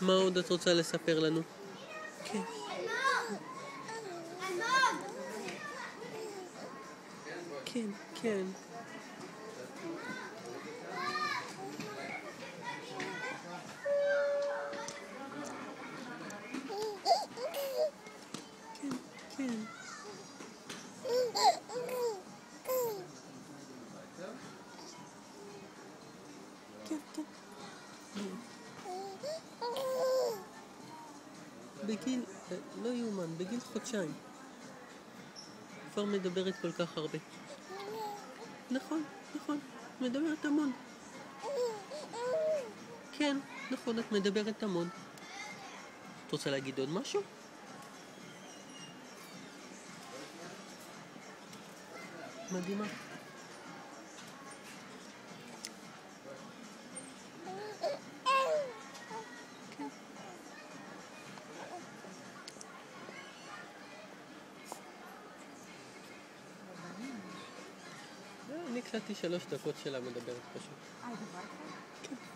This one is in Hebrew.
מה עוד את רוצה לספר לנו? כן. כן, כן. כן, כן. בגיל, לא יאומן, בגיל חודשיים. כבר מדברת כל כך הרבה. נכון, נכון, מדברת המון. כן, נכון, את מדברת המון. את רוצה להגיד עוד משהו? מדהימה. אני הקלטתי שלוש דקות שלה מדברת פשוט. אה, דבר כזה?